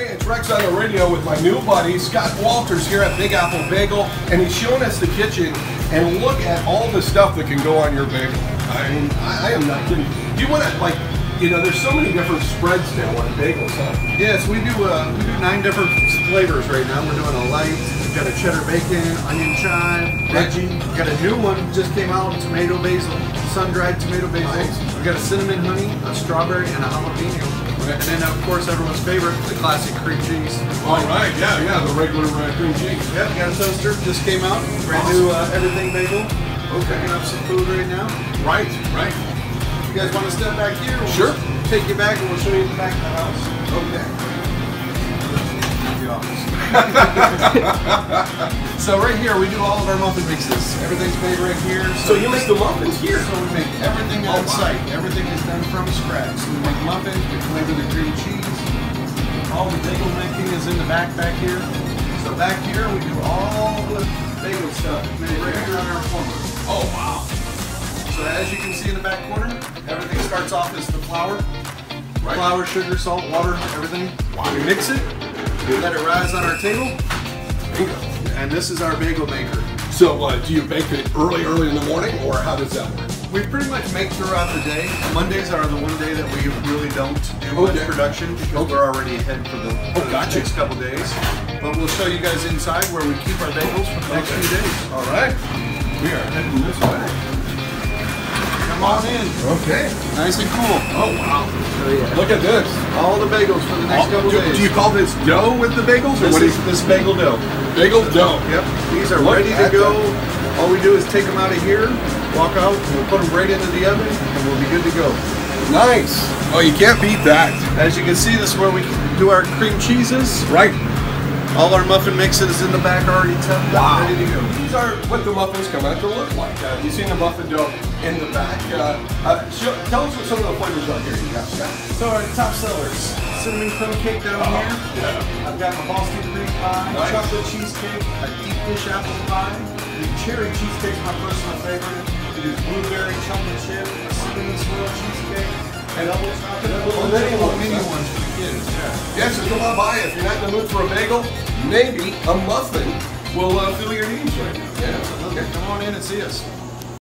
Hey, it's Rex on the radio with my new buddy Scott Walters here at Big Apple Bagel, and he's showing us the kitchen. And look at all the stuff that can go on your bagel. I mean, I, I am not kidding. Do you want to like, you know, there's so many different spreads now on bagels, huh? Yes, we do uh, we do nine different flavors right now. We're doing a light. We've got a cheddar bacon, onion chive, veggie. We've got a new one just came out, tomato basil, sun-dried tomato basil. Nice. We've got a cinnamon honey, a strawberry, and a jalapeno. And then of course everyone's favorite, the classic cream cheese. All right, yeah, yeah, the regular uh, cream cheese. Yep, got a toaster, just came out. Brand new uh, everything bagel. We're cooking up some food right now. Right, right. You guys want to step back here? We'll Sure. Take you back and we'll show you the back of the house. Okay. The office. So right here we do all of our muffin mixes. Everything's made right here. So you make the muffins here? So we make everything Oh, on site. Everything is done from scratch. So we make muffins, we flavor the cream cheese. All the bagel making is in the back back here. So back here we do all the bagel stuff made right here on our corner. Oh wow. So as you can see in the back corner, everything starts off as the flour. Right. Flour, sugar, salt, water, everything. Wow. We mix it, we let it rise on our table. And this is our bagel maker. So uh, do you bake it early, early in the morning, or how does that work? We pretty much make throughout the day. Mondays are the one day that we really don't do much production because Okay. we're already ahead for the, for the gotcha. next couple days. But we'll show you guys inside where we keep our bagels for the next Okay. few days. All right. We are heading this way. Come on in. Okay. Nice and cool. Oh wow. Look at this. All the bagels for the next Oh, couple do, days. do you call this dough with the bagels, or this what is is this bagel dough. bagel dough? Yep, these are Look ready to go. that. All we do is take them out of here, walk out, and we'll put them right into the oven, and we'll be good to go. Nice. Oh, you can't beat that. As you can see, this is where we do our cream cheeses. Right. All our muffin mixes in the back already toughed Wow. ready to go. These are what the muffins come out to look like. Uh, you seen the muffin dough in the back. Uh, uh, show, tell us what some of the flavors are here. You got Scott. So our top sellers, cinnamon crumb cake down here. Yeah. I've got my Boston cream pie, Nice. chocolate cheesecake, a deep dish apple pie. The cherry cheesecake's my personal favorite. We do blueberry chocolate chip, a cinnamon swirl cheesecake, and double chocolate. Yes, you want to buy it, if you're not in the mood for a bagel, maybe a muffin will uh, fill your needs right now. Yeah. Okay. Come on in and see us.